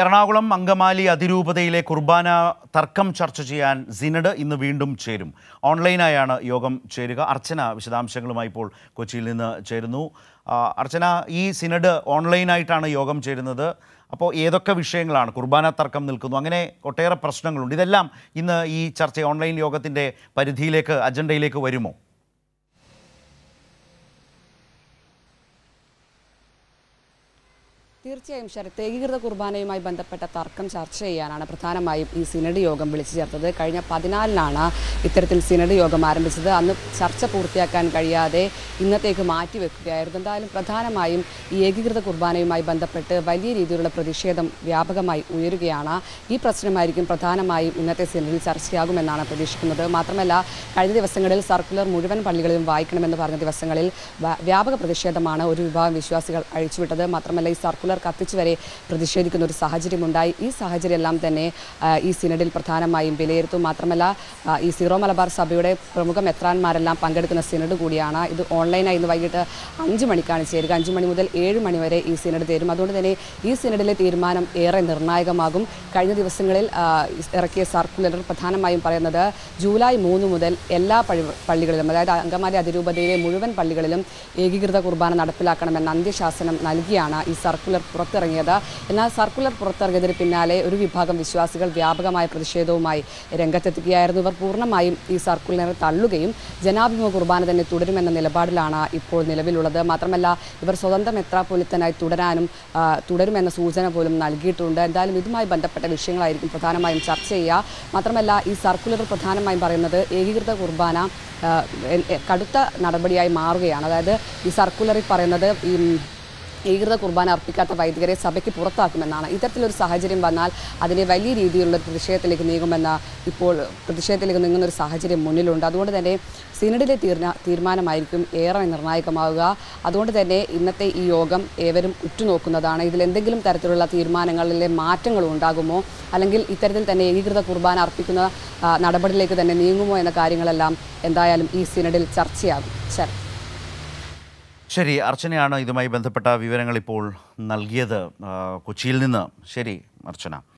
എറണാകുളം അങ്കമാലി അതിരൂപതയിലെ കുർബാന തർക്കം ചർച്ച ചെയ്യാൻ സിനഡ് ഇന്ന് വീണ്ടും ചേരും. ഓൺലൈനായാണ് യോഗം ചേരുക. അർച്ചന വിശദാംശങ്ങളുമായി ഇപ്പോൾ കൊച്ചിയിൽ നിന്ന് ചേരുന്നു. അർച്ചന ഈ സിനഡ് ഓൺലൈനായിട്ടാണ് യോഗം ചേരുന്നത്. അപ്പോൾ ഏതൊക്കെ വിഷയങ്ങളാണ്? കുർബാന തർക്കം നിൽക്കുന്നു. അങ്ങനെ ഒട്ടേറെ പ്രശ്നങ്ങളുണ്ട്. ഇതെല്ലാം ഇന്ന് ഈ ചർച്ച ഓൺലൈൻ യോഗത്തിന്റെ പരിധിയിലേക്ക് അജണ്ടയിലേക്ക് വരുമോ? തീർച്ചയായും ശരത് ഏകീകൃത കുർബാനയുമായി ബന്ധപ്പെട്ട തർക്കം ചർച്ച ചെയ്യാനാണ് പ്രധാനമായും ഈ സിനഡ് യോഗം വിളിച്ചു ചേർത്തത്. കഴിഞ്ഞ പതിനാലിനാണ് ഇത്തരത്തിൽ സിനഡ് യോഗം ആരംഭിച്ചത്. അന്ന് ചർച്ച പൂർത്തിയാക്കാൻ കഴിയാതെ ഇന്നത്തേക്ക് മാറ്റിവെക്കുകയായിരുന്നു എന്തായാലും പ്രധാനമായും ഈ ഏകീകൃത കുർബാനയുമായി ബന്ധപ്പെട്ട് വലിയ രീതിയിലുള്ള പ്രതിഷേധം വ്യാപകമായി ഉയരുകയാണ്. ഈ പ്രശ്നമായിരിക്കും പ്രധാനമായും ഇന്നത്തെ സിനഡിൽ ചർച്ചയാകുമെന്നാണ് പ്രതീക്ഷിക്കുന്നത്. മാത്രമല്ല കഴിഞ്ഞ ദിവസങ്ങളിൽ സർക്കുലർ മുഴുവൻ പള്ളികളിലും വായിക്കണമെന്ന് പറഞ്ഞ ദിവസങ്ങളിൽ വ്യാപക പ്രതിഷേധമാണ് ഒരു വിഭാഗം വിശ്വാസികൾ അഴിച്ചുവിട്ടത്. മാത്രമല്ല ഈ സർക്കുലർ കത്തിച്ചു വരെ പ്രതിഷേധിക്കുന്ന ഒരു സാഹചര്യമുണ്ടായി. ഈ സാഹചര്യമെല്ലാം തന്നെ ഈ സിനഡിൽ പ്രധാനമായും വിലയിരുത്തും. മാത്രമല്ല ഈ സീറോ മലബാർ സഭയുടെ പ്രമുഖ മെത്രാന്മാരെല്ലാം പങ്കെടുക്കുന്ന സിനഡ് കൂടിയാണ്. ഇത് ഓൺലൈനായി ഇന്ന് വൈകിട്ട് അഞ്ച് മണിക്കാണ് ചേരുക. അഞ്ച് മണി മുതൽ ഏഴ് മണി വരെ ഈ സിനഡ് ചേരും അതുകൊണ്ട് തന്നെ ഈ സിനഡിലെ തീരുമാനം ഏറെ നിർണായകമാകും. കഴിഞ്ഞ ദിവസങ്ങളിൽ ഇറക്കിയ സർക്കുലർ പ്രധാനമായും പറയുന്നത് ജൂലൈ മൂന്ന് മുതൽ എല്ലാ പള്ളികളിലും അതായത് അങ്കമാലി അതിരൂപതയിലെ മുഴുവൻ പള്ളികളിലും ഏകീകൃത കുർബാന നടപ്പിലാക്കണമെന്ന അന്ത്യശാസനം നൽകിയാണ് ഈ സർക്കുലർ പുറത്തിറങ്ങിയത്. എന്നാൽ സർക്കുലർ പുറത്തിറങ്ങിയതിന് പിന്നാലെ ഒരു വിഭാഗം വിശ്വാസികൾ വ്യാപകമായ പ്രതിഷേധവുമായി രംഗത്തെത്തുകയായിരുന്നു. ഇവർ പൂർണമായും ഈ സർക്കുലറിനെ തള്ളുകയും ജനാഭിമുഖ കുർബാന തന്നെ തുടരുമെന്ന നിലപാടിലാണ് ഇപ്പോൾ നിലവിലുള്ളത്. മാത്രമല്ല ഇവർ സ്വതന്ത്ര മെത്രാപൊലിത്തനായി തുടരാനും തുടരുമെന്ന സൂചന പോലും നൽകിയിട്ടുണ്ട്. എന്തായാലും ഇതുമായി ബന്ധപ്പെട്ട വിഷയങ്ങളായിരിക്കും പ്രധാനമായും ചർച്ച ചെയ്യുക. മാത്രമല്ല ഈ സർക്കുലർ പ്രധാനമായും പറയുന്നത് ഏകീകൃത കുർബാന കടുത്ത നടപടിയായി മാറുകയാണ്. അതായത് ഈ സർക്കുലറിൽ പറയുന്നത് ഈ ഏകീകൃത കുർബാന അർപ്പിക്കാത്ത വൈദികരെ സഭയ്ക്ക് പുറത്താക്കുമെന്നാണ്. ഇത്തരത്തിലൊരു സാഹചര്യം വന്നാൽ അതിനെ വലിയ രീതിയിലുള്ള പ്രതിഷേധത്തിലേക്ക് നീങ്ങുമെന്ന ഇപ്പോൾ പ്രതിഷേധത്തിലേക്ക് നീങ്ങുന്ന ഒരു സാഹചര്യം മുന്നിലുണ്ട്. അതുകൊണ്ട് തന്നെ സിനഡിലെ തീർന തീരുമാനമായിരിക്കും ഏറെ നിർണായകമാവുക. അതുകൊണ്ട് തന്നെ ഇന്നത്തെ ഈ യോഗം ഏവരും ഉറ്റുനോക്കുന്നതാണ്. ഇതിൽ എന്തെങ്കിലും തരത്തിലുള്ള തീരുമാനങ്ങളിലെ മാറ്റങ്ങൾ ഉണ്ടാകുമോ? അല്ലെങ്കിൽ ഇത്തരത്തിൽ തന്നെ ഏകീകൃത കുർബാന അർപ്പിക്കുന്ന നടപടിയിലേക്ക് തന്നെ നീങ്ങുമോ എന്ന കാര്യങ്ങളെല്ലാം എന്തായാലും ഈ സിനഡിൽ ചർച്ചയാകും. ശരി. ശരി അർച്ചനയാണ് ഇതുമായി ബന്ധപ്പെട്ട വിവരങ്ങൾ ഇപ്പോൾ നൽകിയത്. കൊച്ചിയിൽ നിന്ന്. ശരി അർച്ചന.